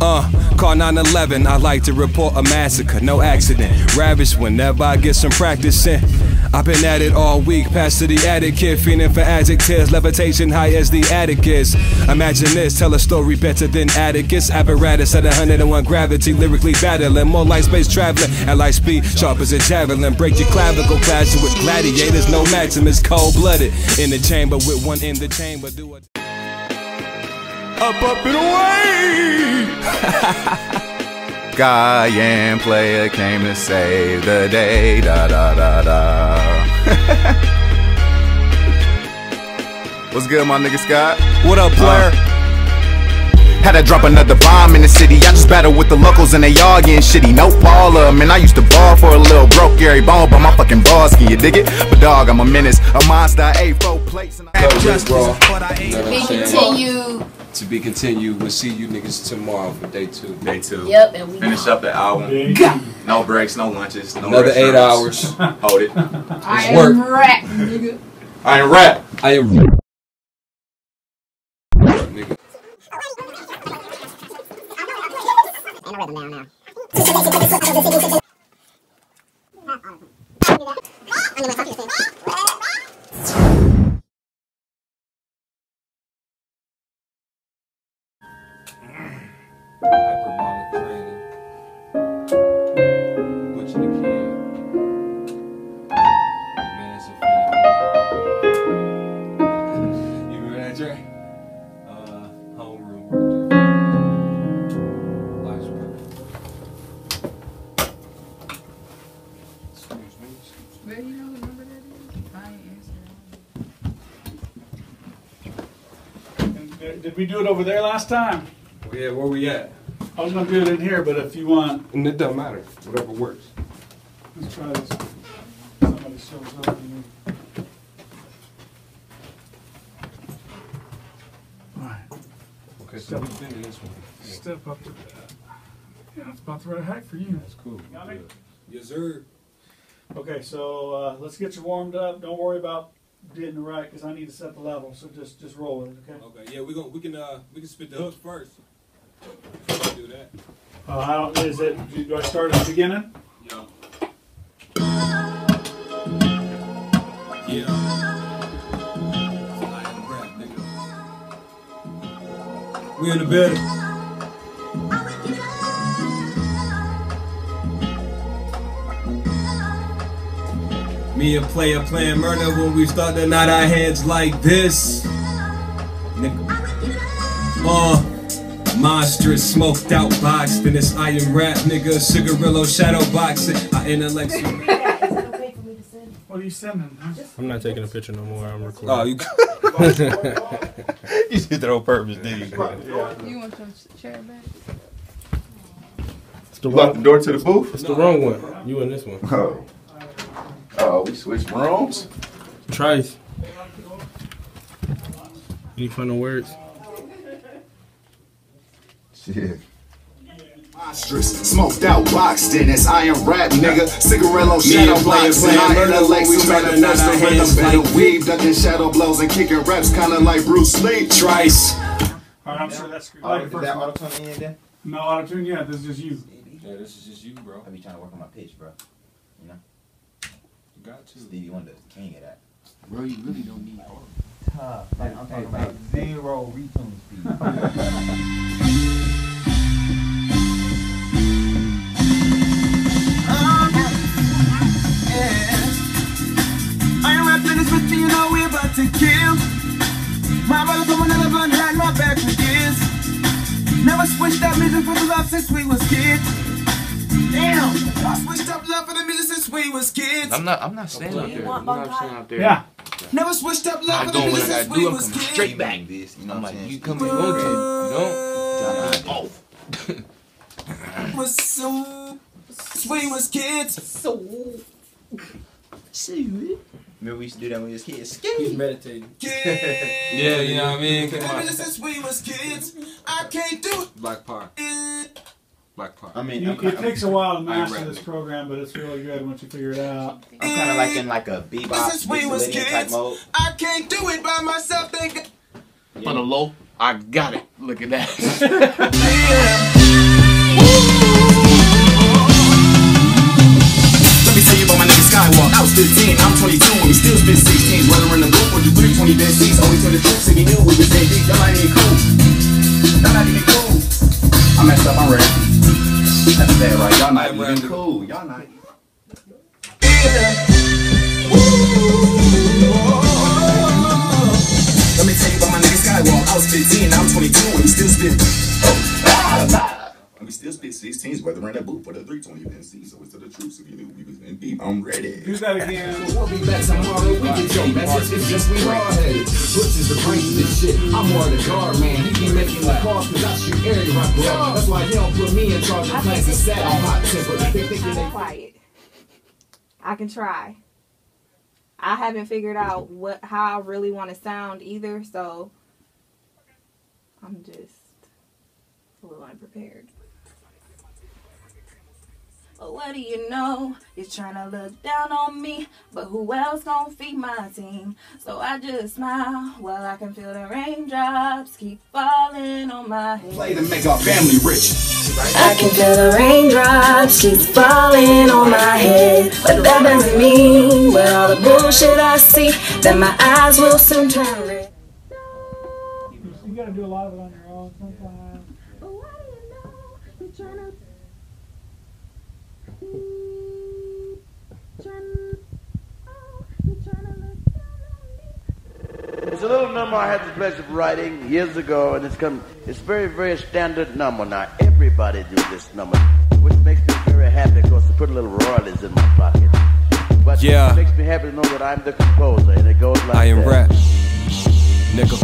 Uh, call 911. I like to report a massacre, no accident. Ravish whenever I get some practice in. I've been at it all week, past to the attic kid, feeling for adjectives, levitation high as the attic is. Imagine this, tell a story better than Atticus. Apparatus at 101 gravity, lyrically battling, more like space traveling. At light speed, sharp as a javelin. Break your clavicle, clash with gladiators, no Maximus, cold blooded. In the chamber with one in the chamber, do a up, up, and away. Guy and player came to save the day. Da da da da. What's good, my nigga Scott? What up, uh, player? Had to drop another bomb in the city. I just battled with the locals and they all getting shitty. No baller, man. I used to ball for a little broke Gary Bone, but my fucking balls, can you dig it? But dog, I'm a menace, a monster, A4 plates. And I have Just raw. We continue. To be continued. We'll see you niggas tomorrow for day two. Day two. Yep, and we Finish up the album. No breaks, no lunches, no Another eight hours. Hold it. I work. am rap, nigga. I am rap. I am. Nigga. Did we do it over there last time? Well, yeah, where we at? I was gonna do it in here, but if you want, And it doesn't matter. Whatever works. let's try this. Somebody shows up. and we- Alright, Okay, so we've been in this one. Yeah, step up to that. Yeah, that's about the right height for you. that's cool. Got me? Good. Yes, sir. Okay, so, uh, let's get you warmed up. Don't worry about getting it right, cause I need to set the level, so just, just roll it, okay? Okay, yeah, we gon' we can uh we can spit the hooks first. Do that. Uh, I don't, is it, do I start at the beginning? Yeah. Yeah. We in the building. Me and player playing murder when we start to nod our heads like this. Nigga. Uh. Monstrous, smoked out boxed in this iron rap, nigga. Cigarillo shadow boxing. I intellect. What are you sending? huh? I'm not taking a picture no more. I'm recording. Oh, you. You did that on purpose, didn't you? You want your chair back? it's the Lock wrong. the door to the booth? It's the wrong one. You in this one. Oh. Oh, we switched rooms? Trice. Any final words? Shit. Monstrous, smoked out, boxed in this iron rap, nigga. Cigarillo, Me shadow and players blocks, and playing I murder intellect, when we so tryna manifest nod our the rhythm, heads better like weave, ducking shadow blows and kicking raps, kinda like Bruce Lee. Trice. Alright, I'm sure that's screwed. Oh, like, Is first that auto tune in then? No auto tune yet. This is just you. Yeah, this is just you, bro. I be trying to work on my pitch, bro. You know, You got to. Stevie Wonder, the king of that. Bro, you really don't need all. Tough. Like, I'm talking about zero retune speed. I ain't rapping this with you, you know we about to kill. My brother from another blood had my back for years. Never switched up music for the love since we was kids. Damn, I switched up love for the music since we was kids. I'm not. I'm not staying out there. I'm not staying out there. Yeah. Never switched up I love for the go when I since do. we I'm was coming kids. straight back. This, you know I'm what like, I'm you come when you want to. You don't. Oh. was so we was kids. So Remember we used to do that when we was kids? He's Skate. meditating. Yeah, you know what I mean? Come on. Since we was kids, I can't do Black Park. It. Black Park. I mean, You, I'm, it takes a while to master this program, but it's really good once you figure it out. I'm kind of like in like a bebop, Since we was Mixolydian type kids. mode. I can't do it by myself. They got For the low. I got it. Look at that. Let me tell you about my nigga Skywalk. I was 15, I'm 22, and we still spit 16s. Whether in the booth or the 320 best seats, always to the truth, so you knew we was in deep. Y'all not even cool. Y'all not even cool. I messed up, I'm ready. That's right? Y'all not even cool. Y'all not Let me tell you about my nigga Skywalk. I was 15, I'm 22, and we still spit. And we still 16s, whether in the booth or the 320 best seats, so it's to the truth, so you knew we was in deep. I'm ready. Do that again. We'll be back tomorrow. We get your message. It's just we raw headed. Butch is the brains of this shit. I'm more the guard man. He be making the calls cause I shoot area right bro. That's why he don't put me in charge of plans and set on hot temper. They thinking they quiet. I can try. I haven't figured out what how I really want to sound either, so I'm just a little unprepared. But what do you know? You're trying to look down on me, but who else gonna feed my team? So I just smile while I can feel the raindrops keep falling on my head. Play to make our family rich. I can feel the raindrops keep falling on my head. But that doesn't mean, with all the bullshit I see, that my eyes will soon turn red. You gotta do a lot of it on your own sometimes. It's a little number I had the pleasure of writing years ago, and it's come. It's very, very standard number now. Everybody do this number, which makes me very happy because to put a little royalties in my pocket. But Yeah. it makes me happy to know that I'm the composer, and it goes like I am that. rap. Nickel.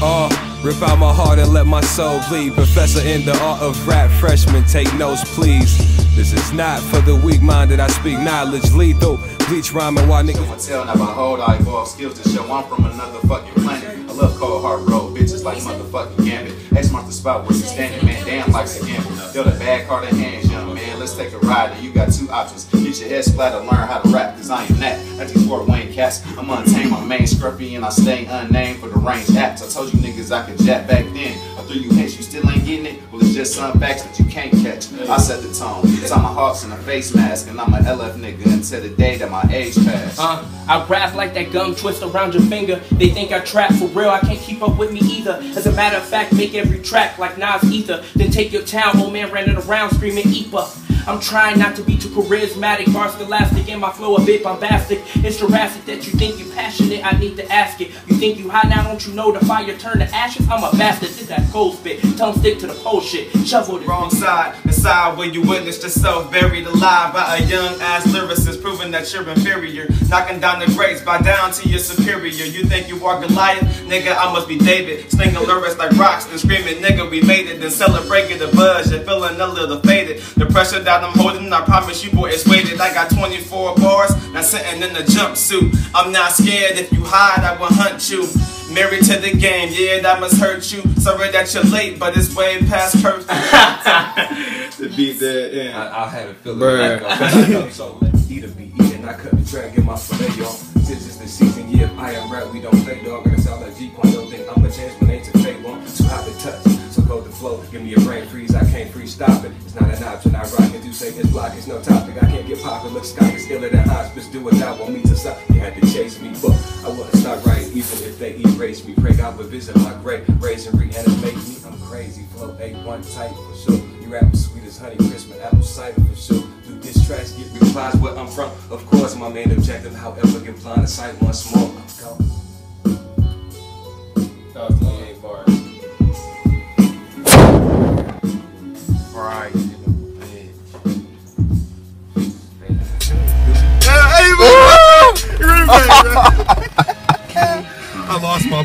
Uh, rip out my heart and let my soul bleed. Professor in the art of rap, freshman, take notes, please. This is not for the weak minded. I speak knowledge, lethal. Bleach rhyming while niggas. Tell now my whole I evolved skills to show I'm from another fucking planet. I love cold hard road bitches like motherfucking Gambit. X marks the spot where you standing, man. Damn, life's a gamble. Dealt a bad card in hands, young man. Let's take a ride. And you got two options. Get your head splat or learn how to rap, cause I ain't that. At these Fort Wayne cats, I'm untamed, I'm main and I stay unnamed for the range apps. I told you niggas I could jab back then. I threw you hints, you still ain't getting it? Well, it's just some facts that you can't catch. I set the tone. Tie my hawks in a face mask, and I'm a LF nigga until the day that my age passed. Uh, I rap like that gum twist around your finger. They think I trap for real, I can't keep up with me either. As a matter of fact, make every track like Nas Ether. Then take your town, old man running around screaming Eepa. I'm trying not to be too charismatic, bar scholastic, and my flow a bit bombastic. It's Jurassic that you think you're passionate, I need to ask it. You think you high now, don't you know the fire turn to ashes? I'm a bastard, did that cold spit. Tongue stick to the pole shit, shovel it. Wrong side, the side where you witnessed yourself buried alive by a young ass lyricist, proving that you're inferior. Knocking down the greats, bow down to your superior. You think you are Goliath? Nigga, I must be David. Slinging lyrics like rocks, then screaming, nigga, we made it. Then celebrating the buzz, you're feeling a little faded. The pressure that I'm holding, I promise you, boy, it's weighted. I got 24 bars, now sitting in the jumpsuit. I'm not scared, if you hide, I will hunt you. Married to the game, yeah, that must hurt you. Sorry that you're late, but it's way past perfect. the beat there, yeah. I, I had a feeling Bruh. back up, back up, so let's eat or be eaten. I cut the track, get my filet, y'all. This is the season, yeah. I am rap, we don't play, dog. And it sound like G Point, don't think I'm a chance, but ain't to fake one. Too hot to touch, so go the flow. Give me a brain freeze, I can't free stop it. It's not an option, I rock it. Do say this block is no topic. I can't get popular, look Scott is iller than hospice. Do what I want me to stop. You had to chase me, but I wouldn't stop right, even if they erase me. Pray God would visit my grave, raise and reanimate me. I'm crazy, flow A1 type for sure. You rapping sweet as honey, crisp and apple cider for sure. Do this trash get replies where I'm from? Of course, my main objective, however, get blind to sight once more.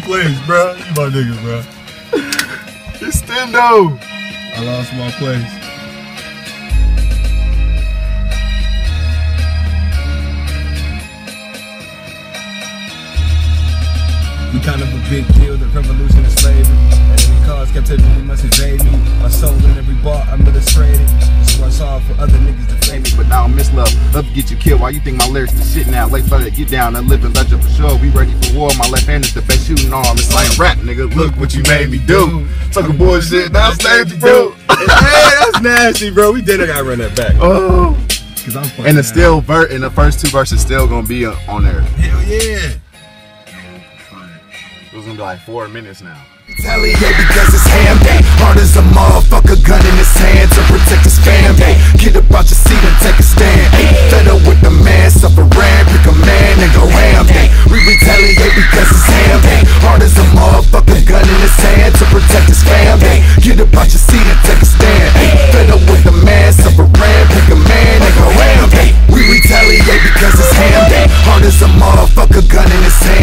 Place, bro. You my nigga, bro. It's Stendo. I lost my place. We kind of a big deal, the revolution is slavery. At any cost, captivity must invade me. My soul in every bar, I'm illustrated. So it's hard for other niggas love. Love to get you killed. Why you think my lyrics the shit now? Late brother, get down and live in legend for sure. We ready for war. My left hand is the best shooting arm. It's like rap, nigga. Look what you made me do. Talking bullshit. Now I'm safety, bro. hey, that's nasty, bro. We did. it. I gotta run that back. Oh. Cause I'm And the still vert and the first two verses still gonna be on there. Hell yeah. It was gonna be like four minutes now. Retaliate because it's ham day. Hard as a motherfucker, gun in his hand to protect his fam day. Get up out your seat and take a stand. Ain't fed up with the man, suffering. Pick a man and go ham day. We retaliate because it's ham day. Hard as a motherfucker, gun in his hand to protect his fam day. Get up out your seat and take a stand. Ain't fed up with the man, suffering. Pick a man and go ham day. We retaliate because it's ham day. Hard as a motherfucker, gun in his hand.